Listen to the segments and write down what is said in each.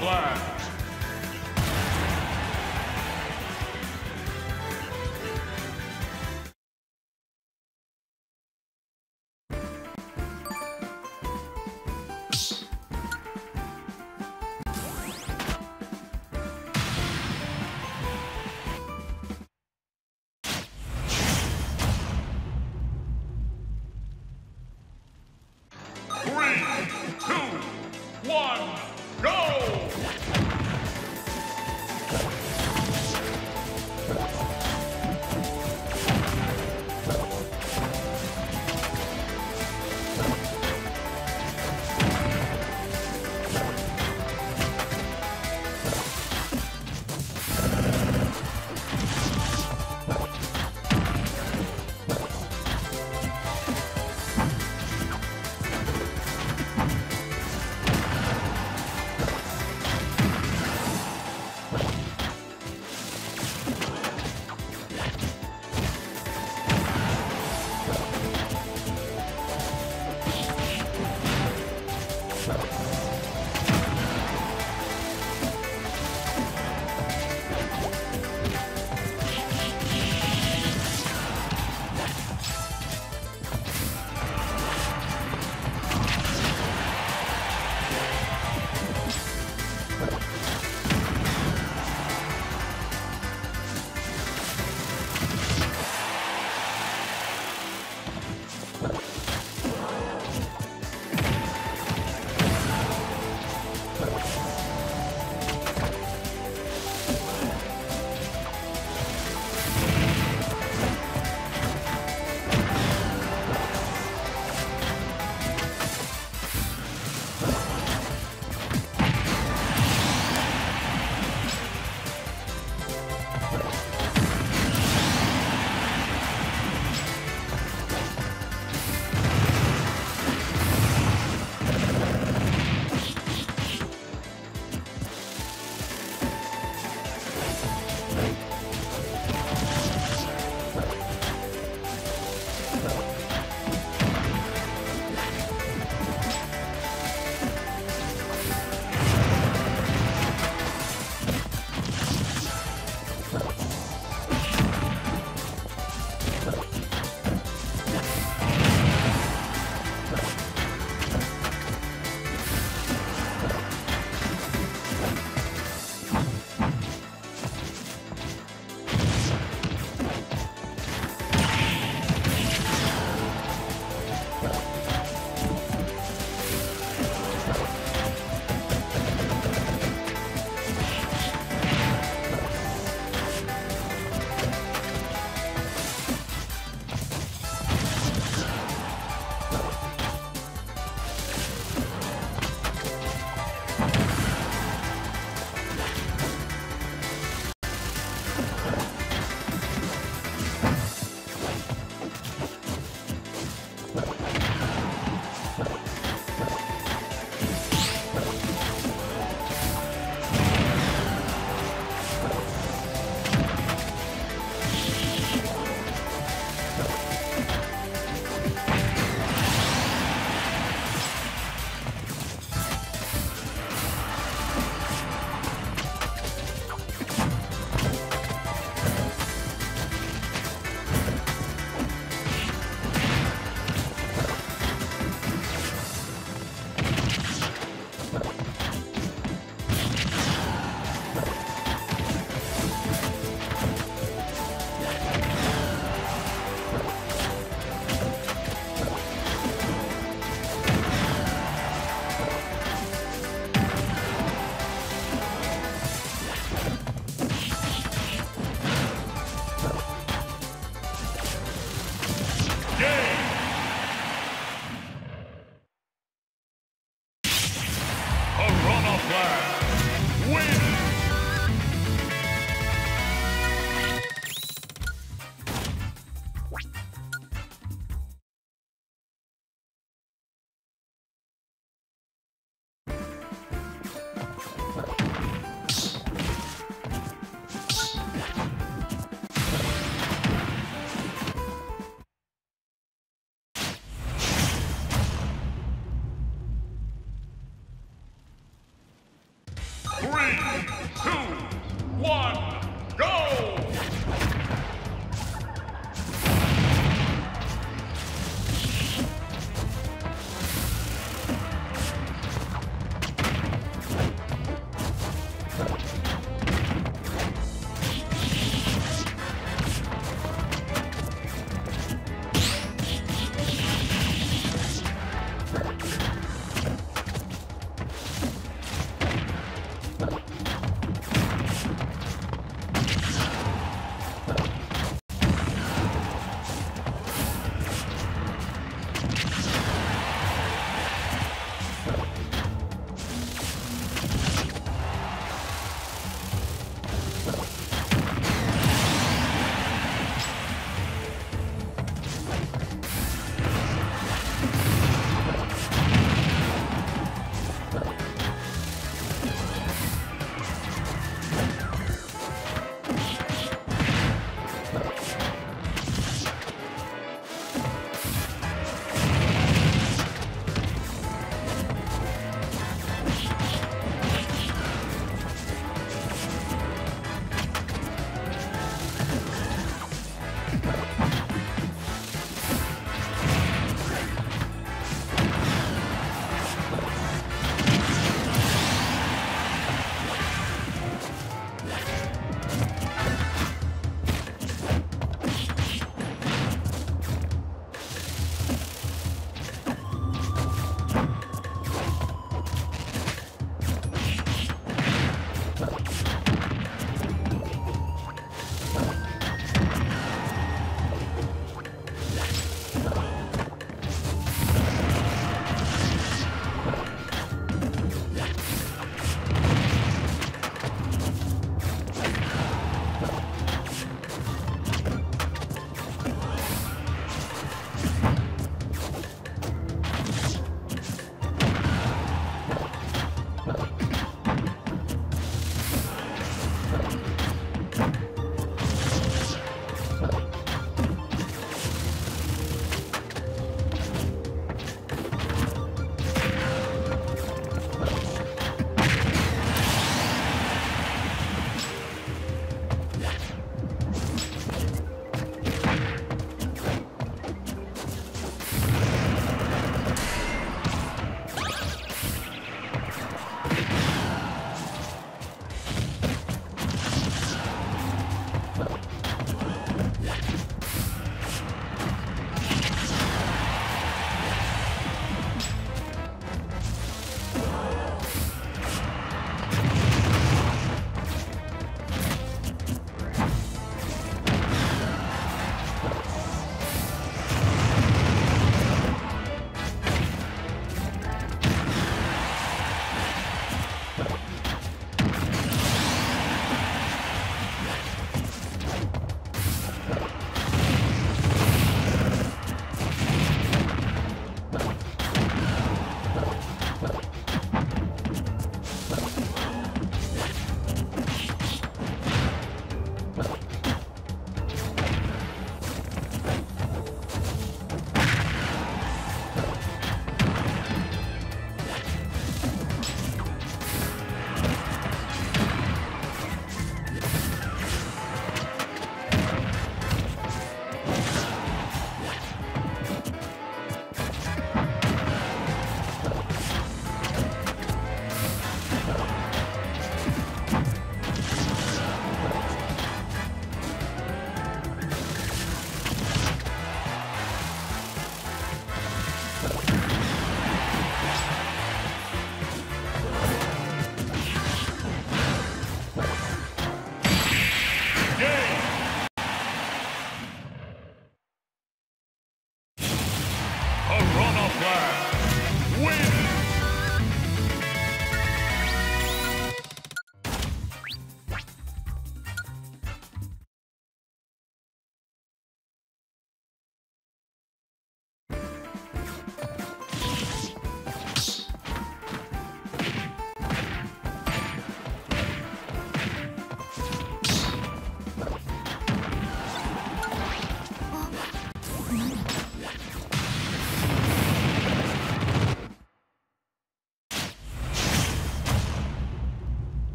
gonna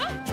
어?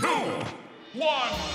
Two, one,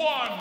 one,